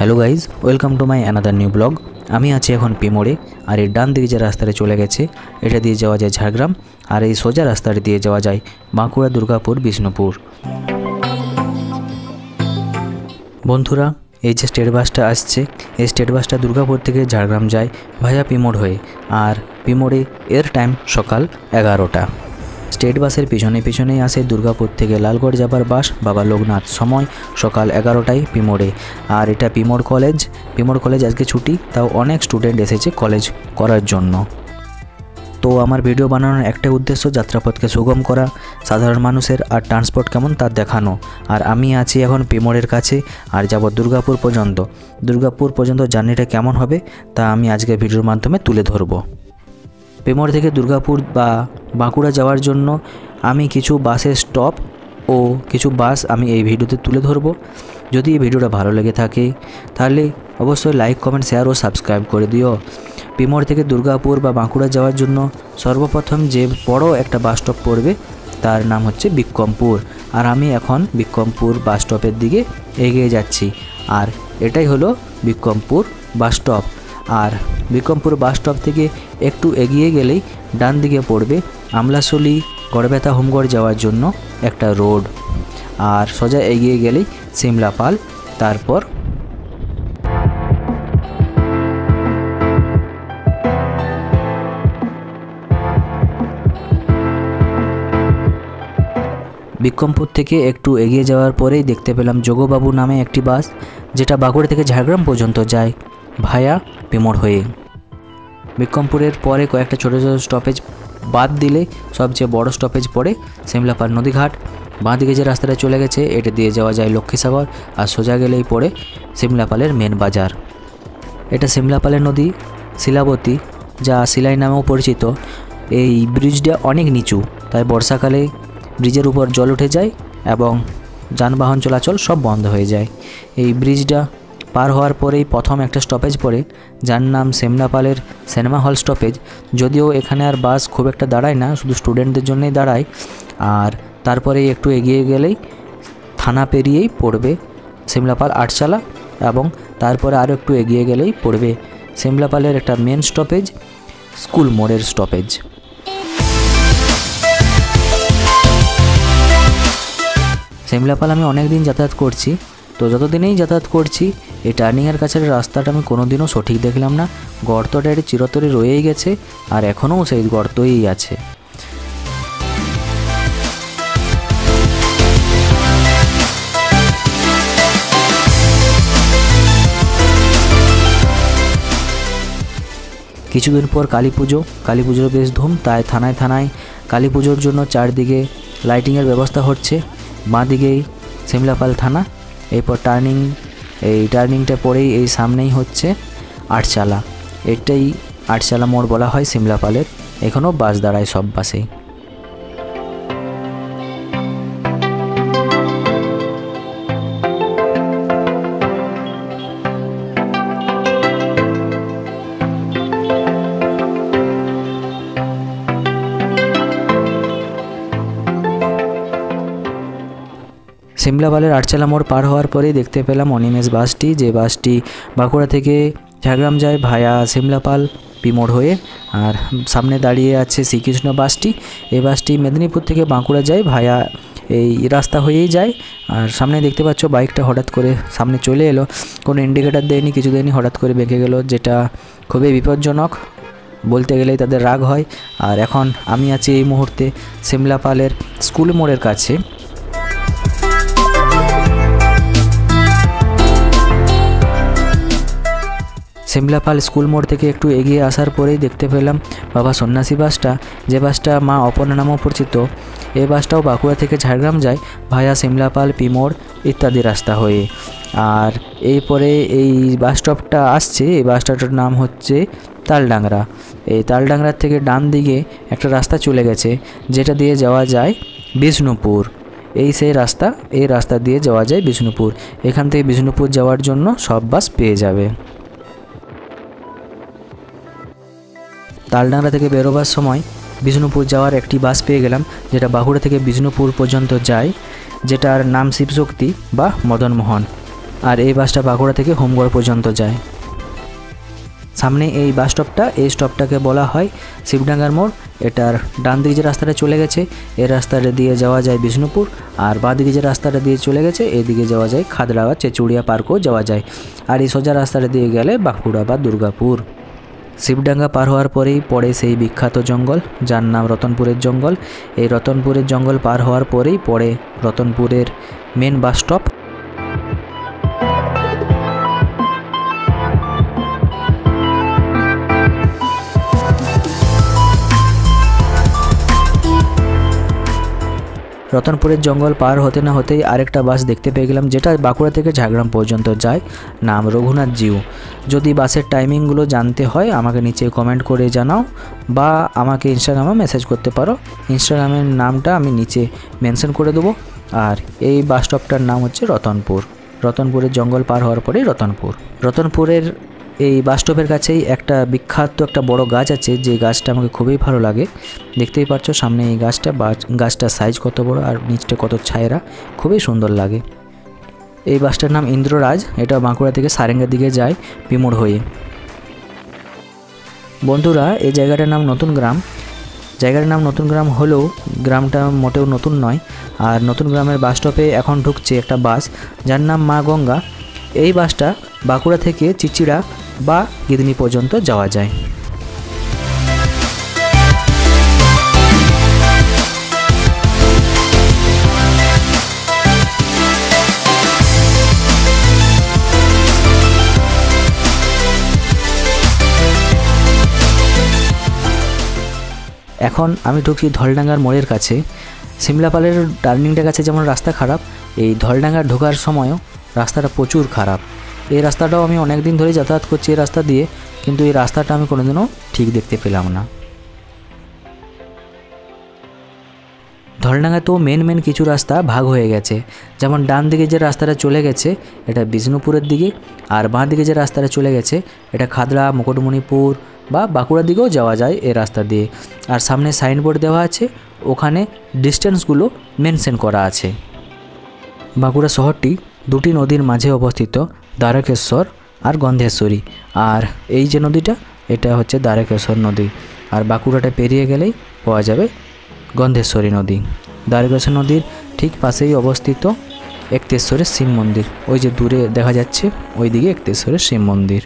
Hello guys welcome to my another new blog আমি আছি এখন পিমোড়ে আর এই ডান দিকে যে রাস্তাটা চলে গেছে, এটা দিয়ে যাওয়া যায় ঝাড়গ্রাম, আর এই সোজা রাস্তাটা দিয়ে যাওয়া যায় বাঁকুড়া, দুর্গাপুর, বিষ্ণুপুর। বন্ধুরা, এই যে স্টেট বাসটা আসছে, এই স্টেট বাসটা দুর্গাপুর থেকে ঝাড়গ্রাম যায় ভাইয়া পিমোড় হয়ে, আর পিমোড়ে এর টাইম সকাল এগারোটা। স্টেট বাসের পিছনে পিছনেই আসে দুর্গাপুর থেকে লালগড় যাবার বাস বাবা লোকনাথ। সময় সকাল এগারোটায় পিমোড়ে। আর এটা পিমোড় কলেজ। পিমোড় কলেজ আজকে ছুটি, তাও অনেক স্টুডেন্ট এসেছে কলেজ করার জন্য। তো আমার ভিডিও বানানোর একটা উদ্দেশ্য যাত্রাপথকে সুগম করা, সাধারণ মানুষের আর ট্রান্সপোর্ট কেমন তা দেখানো। আর আমি আছি এখন পিমোড়ের কাছে, আর যাব দুর্গাপুর পর্যন্ত। দুর্গাপুর পর্যন্ত জার্নিটা কেমন হবে, তা আমি আজকে ভিডিওর মাধ্যমে তুলে ধরবো। পেমোর থেকে দুর্গাপুর বা বাঁকুড়া যাওয়ার জন্য আমি কিছু বাসের স্টপ ও কিছু বাস আমি এই ভিডিওতে তুলে ধরবো। যদি এই ভিডিওটা ভালো লেগে থাকে, তাহলে অবশ্যই লাইক কমেন্ট শেয়ার ও সাবস্ক্রাইব করে দিও। পিমোর থেকে দুর্গাপুর বা বাঁকুড়া যাওয়ার জন্য সর্বপ্রথম যে বড় একটা বাস স্টপ পড়বে, তার নাম হচ্ছে বিক্রমপুর। আর আমি এখন বিক্রমপুর বাস স্টপের দিকে এগিয়ে যাচ্ছি। আর এটাই হলো বিক্রমপুর বাস স্টপ আর বিক্রমপুর বাস স্টপ থেকে একটু এগিয়ে গেলেই ডান দিকে পড়বে আমলাশলি গড়বেতা হোমগড় যাওয়ার জন্য একটা রোড। আর সোজা এগিয়ে গেলেই সিমলাপাল তারপর বিক্রমপুর থেকে একটু এগিয়ে যাওয়ার পরেই দেখতে পেলাম যোগবাবু নামে একটি বাস, যেটা বাঁকুড়া থেকে ঝাড়গ্রাম পর্যন্ত যায়। ভায়া পিমোড় হয়ে। বিক্রমপুরের পরে কয়েকটা ছোটো ছোটো স্টপেজ বাদ দিলে সবচেয়ে বড় স্টপেজ পড়ে সিমলাপাল নদীঘাট। বাঁ দিকে যে রাস্তাটা চলে গেছে, এটা দিয়ে যাওয়া যায় লক্ষ্মীসাগর আর সোজা গেলেই পড়ে সিমলাপালের মেন বাজার। এটা সিমলাপালের নদী, শিলাবতী, যা শিলাই নামেও পরিচিত। এই ব্রিজটা অনেক নিচু, তাই বর্ষাকালে ব্রিজের উপর জল উঠে যায় এবং যানবাহন চলাচল সব বন্ধ হয়ে যায়। এই ব্রিজটা পার হওয়ার পরেই প্রথম একটা স্টপেজ পড়ে, যার নাম সেমনাপালের সিনেমা হল স্টপেজ যদিও এখানে আর বাস খুব একটা দাঁড়ায় না, শুধু স্টুডেন্টদের জন্যই দাঁড়ায়। আর তারপরে একটু এগিয়ে গেলেই থানা পেরিয়েই পড়বে সিমলাপাল আটচালা এবং তারপরে আরও একটু এগিয়ে গেলেই পড়বে সিমলাপালের একটা মেন স্টপেজ স্কুল মোড়ের স্টপেজ সিমলাপাল আমি অনেক দিন যাতায়াত করছি তো যতদিনেই যাতায়াত করছি, এই টার্নিংয়ের কাছের রাস্তাটা আমি কোনোদিনও সঠিক দেখলাম না। গর্তটা এটি চিরতরে রয়েই গেছে আর এখনও সেই গর্তই আছে। কিছুদিন পর কালী পুজো। কালী পুজোর বেশ ধুম, তাই থানায় থানায় কালী পুজোর জন্য চারদিকে লাইটিংয়ের ব্যবস্থা হচ্ছে। বাঁ দিকেই থানা। এরপর টার্নিং এই টার্নিংটা পরেই এই সামনেই হচ্ছে আটচালা। এটাই আটচালা মোড় বলা হয় সিমলাপালের। এখনও বাস দাঁড়ায় সব বাসেই। সিমলাপালের আটচালা মোড় পার হওয়ার পরেই দেখতে পেলাম অনিমেষ বাসটি, যে বাসটি বাঁকুড়া থেকে ঝাড়গ্রাম যায় ভায়া সিমলাপাল পিমোড় হয়ে। আর সামনে দাঁড়িয়ে আছে শ্রীকৃষ্ণ বাসটি। এই বাসটি মেদিনীপুর থেকে বাঁকুড়া যায়, ভায়া এই রাস্তা হয়েই যায়। আর সামনে দেখতে পাচ্ছ বাইকটা হঠাৎ করে সামনে চলে এলো। কোনো ইন্ডিকেটার দেয়নি কিছু দেয়নি হঠাৎ করে বেঁকে গেল, যেটা খুবই বিপজ্জনক। বলতে গেলেই তাদের রাগ হয়। আর এখন আমি আছি এই মুহূর্তে সিমলাপালের স্কুল মোড়ের কাছে। সিমলাপাল স্কুল মোড় থেকে একটু এগিয়ে আসার পরেই দেখতে পেলাম বাবা সন্ন্যাসী বাসটা। যে বাসটা মা অপর্ণা নামেও পরিচিত। এই বাসটাও বাঁকুড়া থেকে ঝাড়গ্রাম যায় ভায়া সিমলাপাল পিমোড় ইত্যাদি রাস্তা হয়ে। আর এরপরে এই বাস স্টপটা আসছে। এই বাস স্টপটার নাম হচ্ছে তালডাংরা। এই তালডাংরার থেকে ডান দিকে একটা রাস্তা চলে গেছে, যেটা দিয়ে যাওয়া যায় বিষ্ণুপুর। এই সেই রাস্তা, এই রাস্তা দিয়ে যাওয়া যায় বিষ্ণুপুর। এখান থেকে বিষ্ণুপুর যাওয়ার জন্য সব বাস পেয়ে যাবে। তালডাংরা থেকে বেরোবার সময় বিষ্ণুপুর যাওয়ার একটি বাস পেয়ে গেলাম, যেটা বাঁকুড়া থেকে বিষ্ণুপুর পর্যন্ত যায়, যেটার নাম শিবশক্তি বা মদনমোহন আর এই বাসটা বাঁকুড়া থেকে হোমগড় পর্যন্ত যায়। সামনে এই বাস স্টপটা, এই স্টপটাকে বলা হয় শিবডাঙ্গার মোড়। এটার ডান দিকে যে রাস্তাটা চলে গেছে এই রাস্তাটা দিয়ে যাওয়া যায় বিষ্ণুপুর। আর বাঁ দিকে যে রাস্তাটা দিয়ে চলে গেছে, এদিকে যাওয়া যায় খাদড়া বা চেচুড়িয়া পার্কও যাওয়া যায়। আর এই সোজা রাস্তাটা দিয়ে গেলে বাঁকুড়া বা দুর্গাপুর। শিবডাঙ্গা পার হওয়ার পরেই পড়ে সেই বিখ্যাত জঙ্গল, যার নাম রতনপুরের জঙ্গল। এই রতনপুরের জঙ্গল পার হওয়ার পরেই পড়ে রতনপুরের মেন বাস স্টপ রতনপুরের জঙ্গল পার হতে না হতেই আরেকটা বাস দেখতে পেয়ে গেলাম, যেটা বাঁকুড়া থেকে ঝাড়গ্রাম পর্যন্ত যায়। নাম রঘুনাথ জিউ। যদি বাসের টাইমিংগুলো জানতে হয়, আমাকে নিচে কমেন্ট করে জানাও বা আমাকে ইনস্টাগ্রামে মেসেজ করতে পারো। ইনস্টাগ্রামের নামটা আমি নিচে মেনশন করে দেবো। আর এই বাস স্টপটার নাম হচ্ছে রতনপুর। রতনপুরের জঙ্গল পার হওয়ার পরেই রতনপুর। রতনপুরের এই বাস স্টপের কাছেই একটা বিখ্যাত একটা বড় গাছ আছে, যে গাছটা আমাকে খুবই ভালো লাগে। দেখতেই পাচ্ছ সামনে এই গাছটা গাছটার সাইজ কত বড় আর নিচটা কত ছায়রা, খুবই সুন্দর লাগে। এই বাসটার নাম ইন্দ্ররাজ, এটা বাঁকুড়া থেকে সারেঙ্গার দিকে যায় পিমোড় হয়ে। বন্ধুরা, এই জায়গাটার নাম নতুন গ্রাম। জায়গাটার নাম নতুন গ্রাম হলেও গ্রামটা মোটেও নতুন নয়, আর নতুন গ্রামের বাস স্টপে এখন ঢুকছে একটা বাস, যার নাম মা গঙ্গা। এই বাসটা বাঁকুড়া থেকে চিচিড়া বা গিদনি পর্যন্ত যাওয়া যায়। এখন আমি ঢুকছি ধলডাঙ্গার মোড়ের কাছে। সিমলাপালের টার্নিংটার কাছে যেমন রাস্তা খারাপ, এই ধলডাঙ্গার ঢোকার সময়ও রাস্তাটা প্রচুর খারাপ। এই রাস্তাটাও আমি অনেক দিন ধরেই যাতায়াত করছি এই রাস্তা দিয়ে, কিন্তু এই রাস্তাটা আমি কোনোদিনও ঠিক দেখতে পেলাম না। ধলডাঙ্গাতেও মেন মেন কিছু রাস্তা ভাগ হয়ে গেছে। যেমন ডান দিকে যে রাস্তাটা চলে গেছে, এটা বিষ্ণুপুরের দিকে, আর বাঁ দিকে যে রাস্তাটা চলে গেছে, এটা খাদড়া, মুকুটমণিপুর বা বাঁকুড়ার দিকেও যাওয়া যায় এই রাস্তা দিয়ে। আর সামনে সাইনবোর্ড দেওয়া আছে, ওখানে ডিস্টেন্সগুলো মেনশন করা আছে। বাঁকুড়া শহরটি দুটি নদীর মাঝে অবস্থিত দ্বারকেশ্বর আর গন্ধেশ্বরী। আর এই যে নদীটা এটা হচ্ছে দ্বারকেশ্বর নদী। আর বাঁকুড়াটা পেরিয়ে গেলেই পাওয়া যাবে গন্ধেশ্বরী নদী। দ্বারকেশ্বর নদীর ঠিক পাশেই অবস্থিত একতেশ্বরের শিব মন্দির। ওই যে দূরে দেখা যাচ্ছে ওই দিকে একতেশ্বরের শিব মন্দির.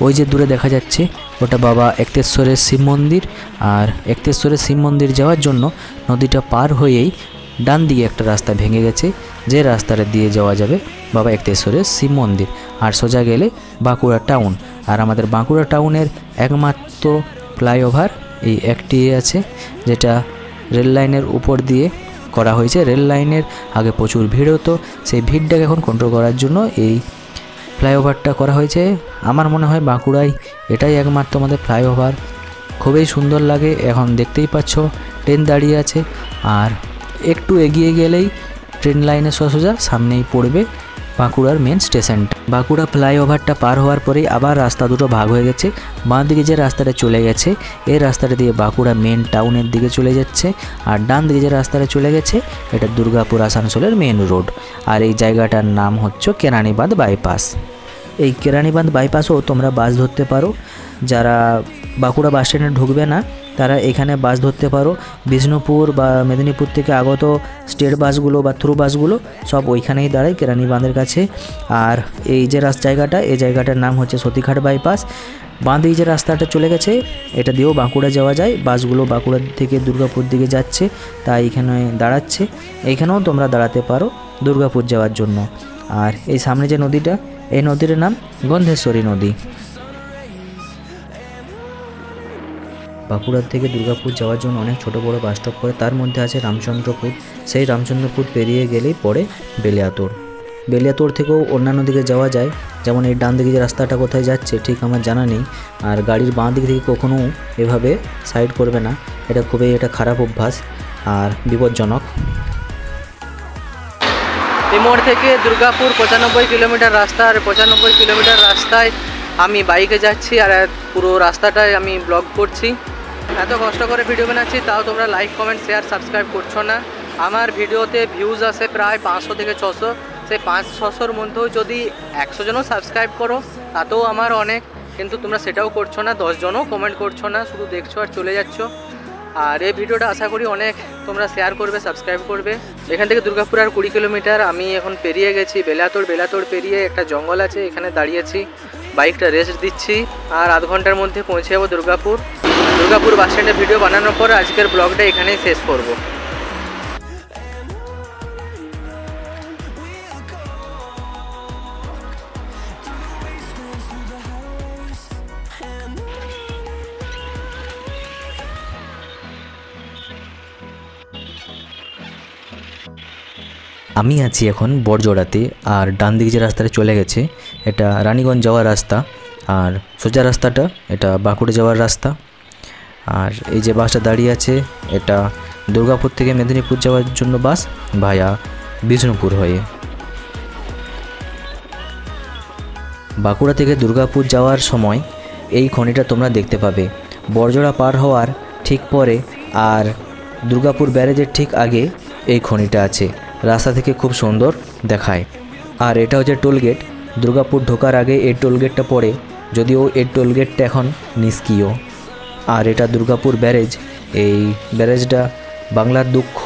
ওই যে দূরে দেখা যাচ্ছে ওটা বাবা একতেশ্বরের শিব মন্দির আর একতেশ্বরের শিব মন্দির যাওয়ার জন্য নদীটা পার হয়েই ডান দিকে একটা রাস্তা ভেঙে গেছে। যে রাস্তাটা দিয়ে যাওয়া যাবে বাবা একতেশ্বরের শিব মন্দির। আর সোজা গেলে বাঁকুড়া টাউন। আর আমাদের বাঁকুড়া টাউনের একমাত্র ফ্লাইওভার এই একটি আছে, যেটা রেল লাইনের উপর দিয়ে করা হয়েছে। রেল লাইনের আগে প্রচুর ভিড় হতো। সেই ভিড়টাকে এখন কন্ট্রোল করার জন্য এই ফ্লাইওভারটা করা হয়েছে। আমার মনে হয় বাঁকুড়ায় এটাই একমাত্র আমাদের ফ্লাইওভার। খুবই সুন্দর লাগে, এখন দেখতেই পাচ্ছ, ট্রেন দাঁড়িয়ে আছে। আর একটু এগিয়ে গেলেই ট্রেন লাইনে সোজা সামনেই পড়বে বাঁকুড়ার মেন স্টেশনটা বাঁকুড়া ফ্লাইওভারটা পার হওয়ার পরেই আবার রাস্তা দুটো ভাগ হয়ে গেছে। বাঁ দিকে যে রাস্তাটা চলে গেছে এই রাস্তাটা দিয়ে বাঁকুড়া মেন টাউনের দিকে চলে যাচ্ছে আর ডান দিকে যে রাস্তাটা চলে গেছে, এটা দুর্গাপুর আসানসোলের মেন রোড আর এই জায়গাটার নাম হচ্ছে কেরানীবাঁধ বাইপাস এই কেরানীবাঁধ বাইপাসও তোমরা বাস ধরতে পারো। যারা বাঁকুড়া বাস স্ট্যান্ডে ঢুকবে না, তারা এখানে বাস ধরতে পারো। বিষ্ণুপুর বা মেদিনীপুর থেকে আগত স্টেট বাসগুলো বা থ্রু বাসগুলো সব ওইখানেই দাঁড়ায় কেরানীবাঁধের কাছে। আর এই যে রাস জায়গাটা, এই জায়গাটার নাম হচ্ছে সতীঘাট বাইপাস। বাঁ দিকে যে রাস্তাটা চলে গেছে, এটা দিয়েও বাঁকুড়া যাওয়া যায়। বাসগুলো বাঁকুড়া থেকে দুর্গাপুর দিকে যাচ্ছে, তাই এখানে দাঁড়াচ্ছে। এইখানেও তোমরা দাঁড়াতে পারো দুর্গাপুর যাওয়ার জন্য। আর এই সামনে যে নদীটা, এই নদীর নাম গন্ধেশ্বরী নদী। বাঁকুড়ার থেকে দুর্গাপুর যাওয়ার জন্য অনেক ছোট বড় বাস স্টপ করে, তার মধ্যে আছে রামচন্দ্রপুর। সেই রামচন্দ্রপুর পেরিয়ে গেলেই পড়ে বেলিয়াতোড় বেলিয়াতোড় থেকেও অন্যান্য দিকে যাওয়া যায়, যেমন এই ডান দিকে যে রাস্তাটা কোথায় যাচ্ছে, ঠিক আমার জানা নেই। আর গাড়ির বাঁ দিক থেকে কখনো এভাবে সাইড করবে না, এটা খুবই এটা খারাপ অভ্যাস আর বিপজ্জনক। এই মোড় থেকে দুর্গাপুর পঁচানব্বই কিলোমিটার রাস্তা, আর পঁচানব্বই কিলোমিটার রাস্তায় আমি বাইকে যাচ্ছি, আর পুরো রাস্তাটায় আমি ব্লগ করছি। এত কষ্ট করে ভিডিও বানাচ্ছি, তাও তোমরা লাইক কমেন্ট শেয়ার সাবস্ক্রাইব করছ না। আমার ভিডিওতে ভিউজ আসে প্রায় পাঁচশো থেকে ছশো। সেই পাঁচ ছশোর মধ্যেও যদি একশো জনও সাবস্ক্রাইব করো, তাতেও আমার অনেক। কিন্তু তোমরা সেটাও করছ না দশজনও কমেন্ট করছ না, শুধু দেখছ আর চলে যাচ্ছ। আর এই ভিডিওটা আশা করি অনেক তোমরা শেয়ার করবে সাবস্ক্রাইব করবে। এখান থেকে দুর্গাপুর আর কুড়ি কিলোমিটার আমি এখন পেরিয়ে গেছি বেলাতোড় বেলাতোড় পেরিয়ে একটা জঙ্গল আছে, এখানে দাঁড়িয়েছি। বাইকটা রেস্ট দিচ্ছি, আর আধ ঘণ্টার মধ্যে পৌঁছে যাব দুর্গাপুর। দুর্গাপুর বাস স্ট্যান্ডে ভিডিও বানানোর পর আজকের ব্লগটা এখানেই শেষ করব। আমি আছি এখন বড়জোড়াতে, আর ডান দিকে যে রাস্তাটা চলে গেছে, এটা রানীগঞ্জ যাওয়ার রাস্তা, আর সোজা রাস্তাটা, এটা বাঁকুড়া যাওয়ার রাস্তা। আর এই যে বাসটা দাঁড়িয়ে আছে, এটা দুর্গাপুর থেকে মেদিনীপুর যাওয়ার জন্য বাস ভায়া বিষ্ণুপুর হয়ে। বাঁকুড়া থেকে দুর্গাপুর যাওয়ার সময় এই খনিটা তোমরা দেখতে পাবে। বড়জোড়া পার হওয়ার ঠিক পরে আর দুর্গাপুর ব্যারেজের ঠিক আগে এই খনিটা আছে। রাস্তা থেকে খুব সুন্দর দেখায়। আর এটা হচ্ছে টোলগেট দুর্গাপুর ঢোকার আগে এই টোলগেটটা পড়ে, যদিও এই টোলগেটটা এখন নিষ্ক্রিয়। আর এটা দুর্গাপুর ব্যারেজ। এই ব্যারেজটা বাংলার দুঃখ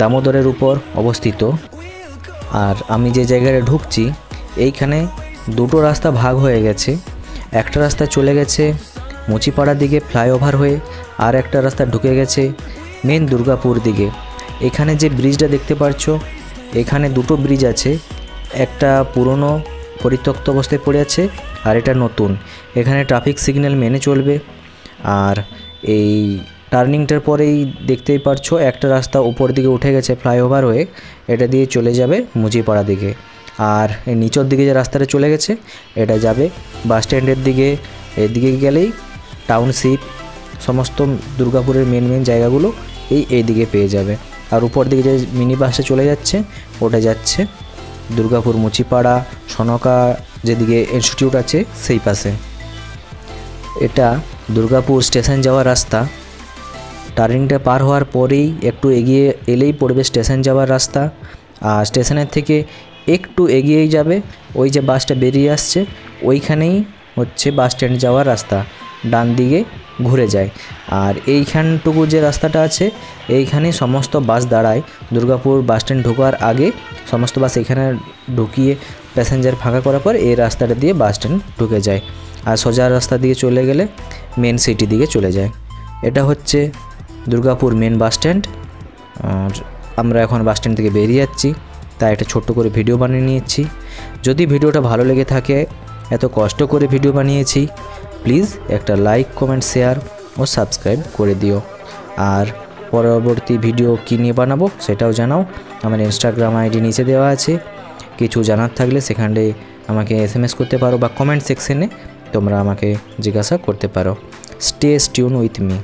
দামোদরের উপর অবস্থিত। আর আমি যে জায়গায় ঢুকছি, এইখানে দুটো রাস্তা ভাগ হয়ে গেছে। একটা রাস্তা চলে গেছে মুচিপাড়ার দিকে ফ্লাইওভার হয়ে, আর একটা রাস্তা ঢুকে গেছে মেন দুর্গাপুর দিকে। এখানে যে ব্রিজটা দেখতে পাচ্ছ এখানে দুটো ব্রিজ আছে। একটা পুরনো পরিত্যক্ত অবস্থায় পড়ে আছে, আর এটা নতুন। এখানে ট্রাফিক সিগন্যাল মেনে চলবে। আর এই টার্নিংটার পরেই দেখতেই পারছ, একটা রাস্তা উপর দিকে উঠে গেছে ফ্লাইওভার হয়ে। এটা দিয়ে চলে যাবে মুচিপাড়া দিকে। আর এই নিচের দিকে যে রাস্তাটা চলে গেছে, এটা যাবে বাস স্ট্যান্ডের দিকে। এদিকে গেলেই টাউনশিপ সমস্ত দুর্গাপুরের মেন মেন জায়গাগুলো এই এই দিকে পেয়ে যাবে। আর উপর দিকে যে মিনি বাসটা চলে যাচ্ছে, ওটা যাচ্ছে দুর্গাপুর মুচিপাড়া সনকা যেদিকে ইনস্টিটিউট আছে, সেই পাশে। এটা দুর্গাপুর স্টেশন যাওয়ার রাস্তা। টার্নিংটা পার হওয়ার পরেই একটু এগিয়ে এলেই পড়বে স্টেশন যাওয়ার রাস্তা। আর স্টেশনের থেকে একটু এগিয়েই যাবে, ওই যে বাসটা বেরিয়ে আসছে, ওইখানেই হচ্ছে বাস স্ট্যান্ড যাওয়ার রাস্তা। ডান দিকে ঘুরে যায়। আর এইখানটুকু যে রাস্তাটা আছে, এইখানে সমস্ত বাস দাঁড়ায়। দুর্গাপুর বাস স্ট্যান্ড ঢোকার আগে সমস্ত বাস এখানে ঢুকিয়ে প্যাসেঞ্জার ফাঁকা করার পর এই রাস্তাটা দিয়ে বাস স্ট্যান্ড ঢুকে যায়। আর সোজা রাস্তা দিয়ে চলে গেলে মেন সিটি দিকে চলে যায়। এটা হচ্ছে দুর্গাপুর মেন বাস স্ট্যান্ড আর আমরা এখন বাস স্ট্যান্ড থেকে বেরিয়ে যাচ্ছি। তাই একটা ছোট্ট করে ভিডিও বানিয়ে নিয়েছি। যদি ভিডিওটা ভালো লেগে থাকে, এত কষ্ট করে ভিডিও বানিয়েছি প্লিজ একটা লাইক কমেন্ট শেয়ার ও সাবস্ক্রাইব করে দিও। আর পরবর্তী ভিডিও কী নিয়ে বানাবো সেটাও জানাও। আমার ইনস্টাগ্রাম আইডি নিচে দেওয়া আছে। কিছু জানার থাকলে সেখানে আমাকে এস করতে পারো বা কমেন্ট সেকশনে তোমরা আমাকে জিজ্ঞাসা করতে পারো। Stay স্টিউন with me